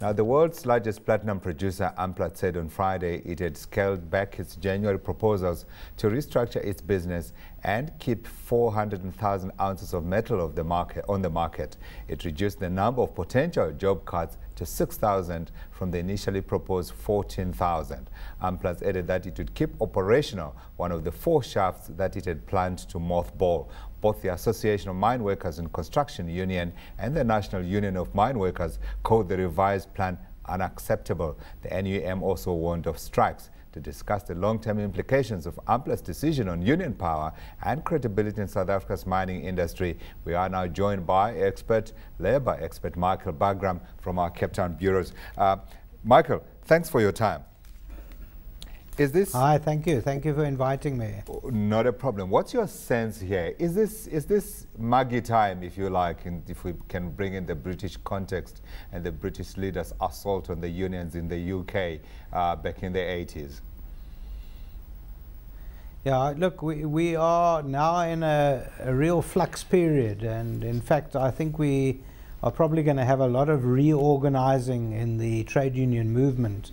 Now, the world's largest platinum producer, Amplats, said on Friday it had scaled back its January proposals to restructure its business and keep 400,000 ounces of metal of the market, on the market. It reduced the number of potential job cuts to 6,000 from the initially proposed 14,000. Amplats added that it would keep operational one of the four shafts that it had planned to mothball. Both the Association of Mine Workers and Construction Union and the National Union of Mine Workers called the revised plan unacceptable. The NUM also warned of strikes to discuss the long-term implications of Amplats' decision on union power and credibility in South Africa's mining industry. We are now joined by expert, labor expert Michael Bagraim from our Cape Town bureaus. Uh, Michael, thanks for your time. Is this? Hi, thank you. Thank you for inviting me. Not a problem. What's your sense here? Is this is this Maggie time, if you like, and if we can bring in the British context and the British leaders' assault on the unions in the UK uh, back in the 80s? Yeah, look, we, we are now in a, a real flux period, and in fact, I think we are probably going to have a lot of reorganizing in the trade union movement.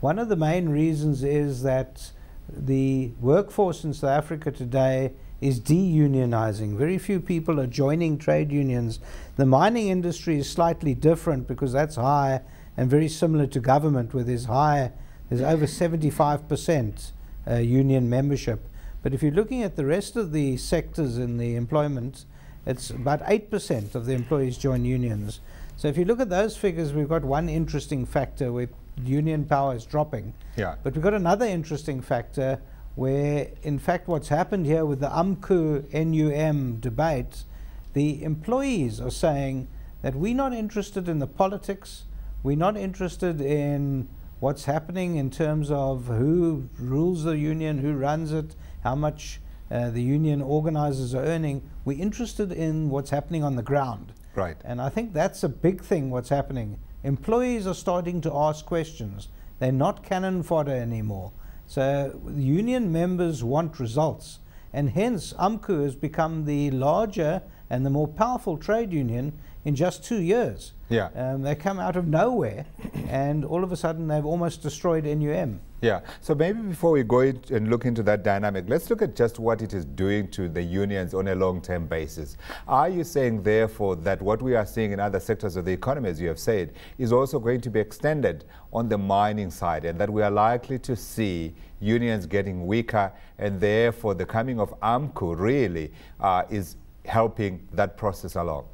One of the main reasons is that the workforce in South Africa today is deunionizing. Very few people are joining trade unions. The mining industry is slightly different because that's high and very similar to government, where there's high, there's over 75% uh, union membership. But if you're looking at the rest of the sectors in the employment, it's about 8% of the employees join unions. So if you look at those figures, we've got one interesting factor where union power is dropping. Yeah. But we've got another interesting factor where, in fact, what's happened here with the AMCU NUM debate, the employees are saying that we're not interested in the politics, we're not interested in what's happening in terms of who rules the union, who runs it, how much uh, the union organizers are earning. We're interested in what's happening on the ground. Right. And I think that's a big thing what's happening. Employees are starting to ask questions. They're not cannon fodder anymore. So union members want results. And hence, AMCU has become the larger and the more powerful trade union in just two years. Yeah. Um, they come out of nowhere, and all of a sudden they've almost destroyed NUM. Yeah. So maybe before we go and look into that dynamic, let's look at just what it is doing to the unions on a long-term basis. Are you saying, therefore, that what we are seeing in other sectors of the economy, as you have said, is also going to be extended on the mining side, and that we are likely to see unions getting weaker, and therefore the coming of AMCU really uh, is helping that process along?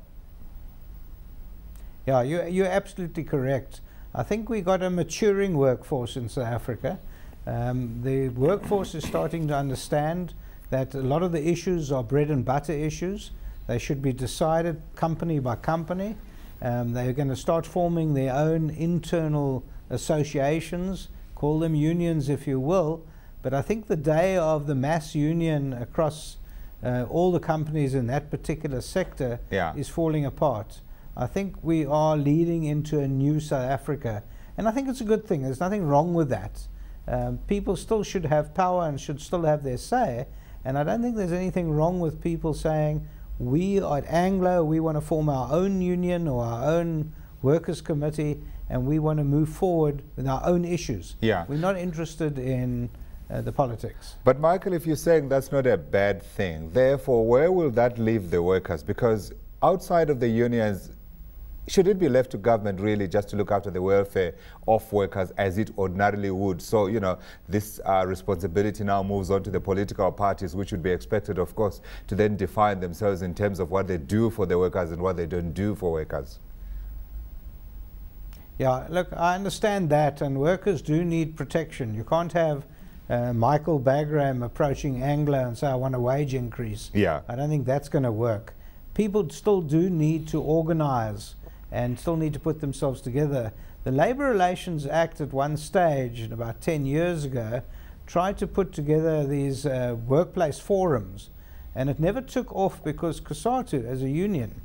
Yeah, you, you're absolutely correct. I think we got a maturing workforce in South Africa. Um, the workforce is starting to understand that a lot of the issues are bread and butter issues. They should be decided company by company. Um, they're going to start forming their own internal associations, call them unions if you will. But I think the day of the mass union across uh, all the companies in that particular sector yeah. is falling apart. I think we are leading into a new South Africa. And I think it's a good thing. There's nothing wrong with that. Um, people still should have power and should still have their say. And I don't think there's anything wrong with people saying, we at Anglo, we want to form our own union or our own workers' committee, and we want to move forward with our own issues. Yeah. We're not interested in uh, the politics. But Michael, if you're saying that's not a bad thing, therefore, where will that leave the workers? Because outside of the unions, should it be left to government really just to look after the welfare of workers as it ordinarily would? So, you know, this uh, responsibility now moves on to the political parties, which would be expected, of course, to then define themselves in terms of what they do for the workers and what they don't do for workers. Yeah, look, I understand that, and workers do need protection. You can't have uh, Michael Bagraim approaching Anglo and say, I want a wage increase. Yeah. I don't think that's going to work. People still do need to organize and still need to put themselves together. The Labour Relations Act at one stage, about 10 years ago, tried to put together these uh, workplace forums, and it never took off because COSATU, as a union,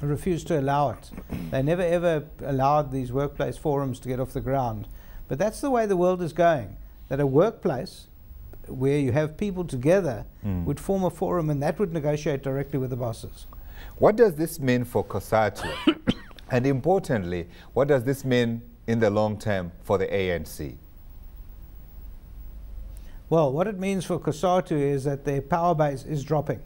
refused to allow it. they never ever allowed these workplace forums to get off the ground. But that's the way the world is going, that a workplace where you have people together mm. would form a forum and that would negotiate directly with the bosses. What does this mean for COSATU? And importantly, what does this mean in the long term for the ANC? Well, what it means for COSATU is that their power base is dropping.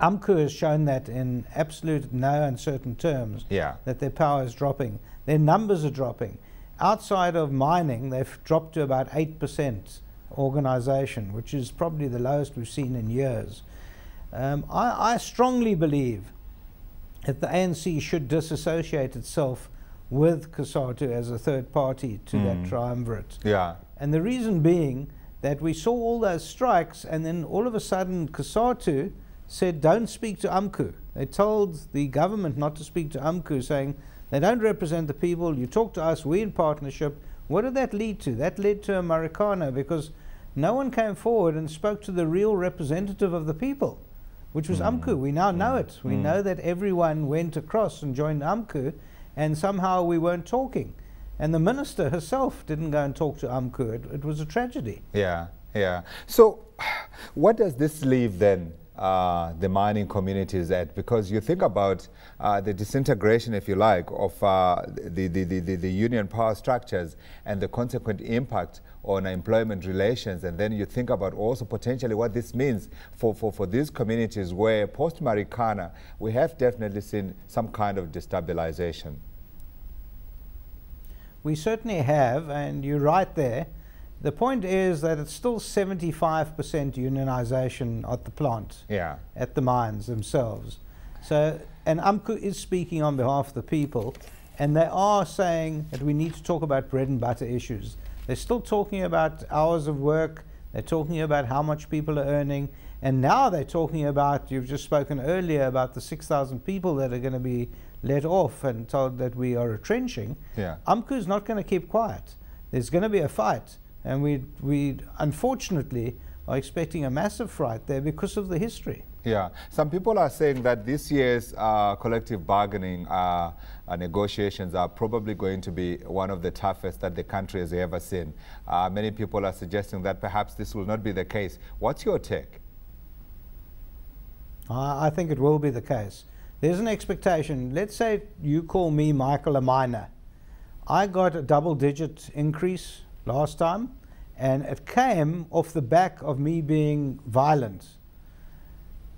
AMCU has shown that in absolute no uncertain terms yeah. that their power is dropping. Their numbers are dropping. Outside of mining, they've dropped to about 8% organization, which is probably the lowest we've seen in years. Um, I, I, strongly believe that the ANC should disassociate itself with COSATU as a third party to mm. that triumvirate. Yeah. And the reason being that we saw all those strikes, and then all of a sudden, COSATU said, don't speak to AMCU. They told the government not to speak to AMCU, saying, they don't represent the people. You talk to us, we in partnership. What did that lead to? That led to a Marikana because no one came forward and spoke to the real representative of the people, which was mm. We now mm. know it. We mm. know that everyone went across and joined AMCU, and somehow we weren't talking. And the minister herself didn't go and talk to AMCU. It, it was a tragedy. Yeah, yeah. So, what does this leave then uh, the mining communities at because you think about uh, the disintegration, if you like, of uh, the, the, the, the, union power structures and the consequent impact on employment relations. And then you think about also potentially what this means for, for, for these communities where post-Marikana, we have definitely seen some kind of destabilization. We certainly have, and you're right there. The point is that it's still 75% unionization at the plant, yeah. at the mines themselves. So, and AMCU is speaking on behalf of the people, and they are saying that we need to talk about bread and butter issues. They're still talking about hours of work, they're talking about how much people are earning, and now they're talking about, you've just spoken earlier about the 6,000 people that are going to be let off and told that we are retrenching. Yeah. AMCU is not going to keep quiet. There's going to be a fight. And we, we unfortunately are expecting a massive fright there because of the history. Yeah, some people are saying that this year's uh, collective bargaining uh, uh, negotiations are probably going to be one of the toughest that the country has ever seen. Uh, many people are suggesting that perhaps this will not be the case. What's your take? I think it will be the case. There's an expectation. Let's say you call me Michael a miner. I got a double digit increase last time and it came off the back of me being violent.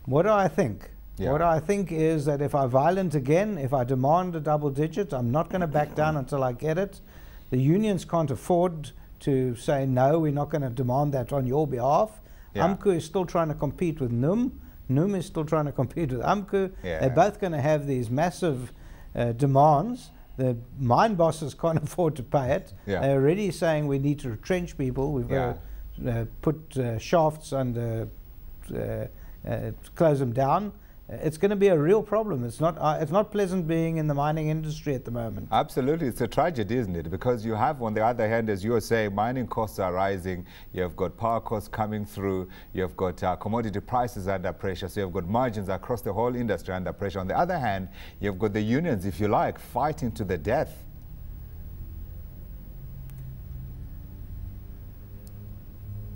What do I think? Yeah. What I think is that if I violent again, if I demand a double digit, I'm not going to back down until I get it. The unions can't afford to say, no, we're not going to demand that on your behalf. Yeah. AMCU is still trying to compete with NUM. NUM is still trying to compete with AMCU. Yeah. They're both going to have these massive uh, demands. The mine bosses can't afford to pay it. Yeah. They're already saying we need to retrench people. We've yeah. got to uh, put uh, shafts under, uh, uh, close them down it's going to be a real problem. It's not, uh, it's not pleasant being in the mining industry at the moment. Absolutely. It's a tragedy, isn't it? Because you have, on the other hand, as you were saying, mining costs are rising. You've got power costs coming through. You've got uh, commodity prices under pressure. So you've got margins across the whole industry under pressure. On the other hand, you've got the unions, if you like, fighting to the death.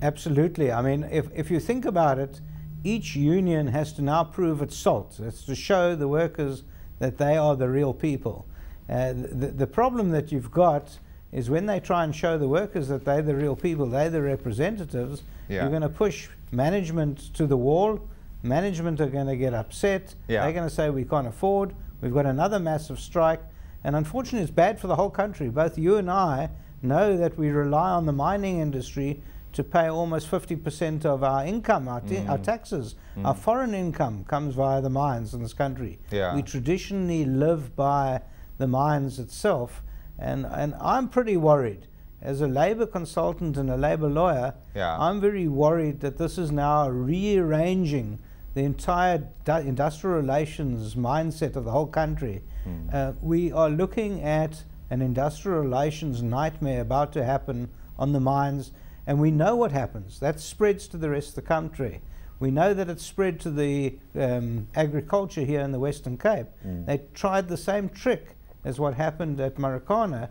Absolutely. I mean, if, if you think about it, each union has to now prove its salt. It's to show the workers that they are the real people. Uh, the, the problem that you've got is when they try and show the workers that they're the real people, they're the representatives, yeah. you're going to push management to the wall. Management are going to get upset. Yeah. They're going to say, we can't afford. We've got another massive strike. And unfortunately, it's bad for the whole country. Both you and I know that we rely on the mining industry to pay almost 50% of our income, our, mm. our taxes. Mm. Our foreign income comes via the mines in this country. Yeah. We traditionally live by the mines itself. And, and I'm pretty worried. As a labor consultant and a labor lawyer, yeah. I'm very worried that this is now rearranging the entire industrial relations mindset of the whole country. Mm. Uh, we are looking at an industrial relations nightmare about to happen on the mines and we know what happens. That spreads to the rest of the country. We know that it spread to the um, agriculture here in the Western Cape. Mm. They tried the same trick as what happened at Marikana.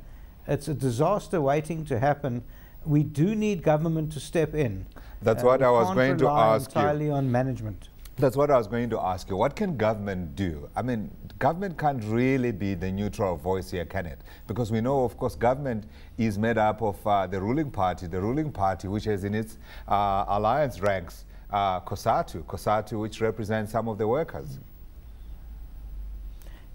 It's a disaster waiting to happen. We do need government to step in. That's uh, what I was going to ask entirely you. on management. That's what I was going to ask you. What can government do? I mean, government can't really be the neutral voice here, can it? Because we know, of course, government is made up of uh, the ruling party, the ruling party, which has in its uh, alliance ranks uh, COSATU, COSATU, which represents some of the workers.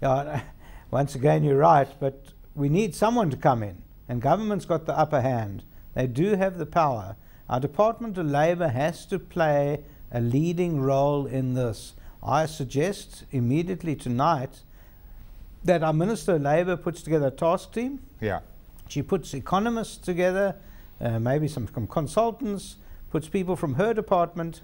Yeah, once again, you're right, but we need someone to come in, and government's got the upper hand. They do have the power. Our Department of Labour has to play a leading role in this. I suggest immediately tonight that our Minister of Labour puts together a task team. Yeah. She puts economists together, uh, maybe some, consultants, puts people from her department,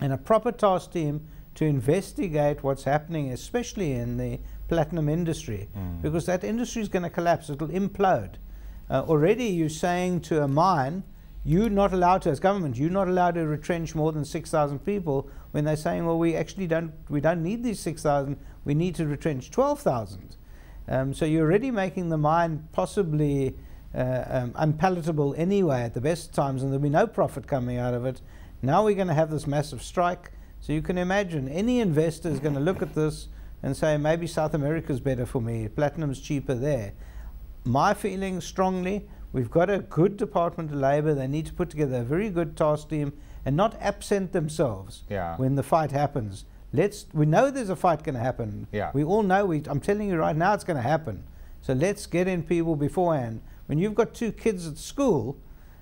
and a proper task team to investigate what's happening, especially in the platinum industry, mm. because that industry is going to collapse, it'll implode. Uh, already you're saying to a mine, you're not allowed to, as government, you're not allowed to retrench more than 6,000 people when they're saying, well, we actually don't, we don't need these 6,000, we need to retrench 12,000. Um, so you're already making the mine possibly uh, um, unpalatable anyway at the best times, and there'll be no profit coming out of it. Now we're going to have this massive strike. So you can imagine any investor is going to look at this and say, maybe South America is better for me, platinum's cheaper there. My feeling strongly, We've got a good Department of Labour. They need to put together a very good task team and not absent themselves yeah. when the fight happens. Let's. We know there's a fight going to happen. Yeah. We all know. We, I'm telling you right now, it's going to happen. So let's get in people beforehand. When you've got two kids at school,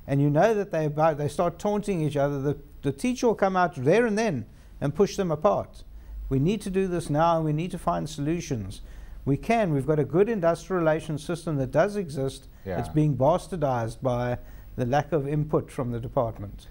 and you know that they about they start taunting each other, the, the teacher will come out there and then and push them apart. We need to do this now, and we need to find solutions. We can. We've got a good industrial relations system that does exist. Yeah. It's being bastardized by the lack of input from the department.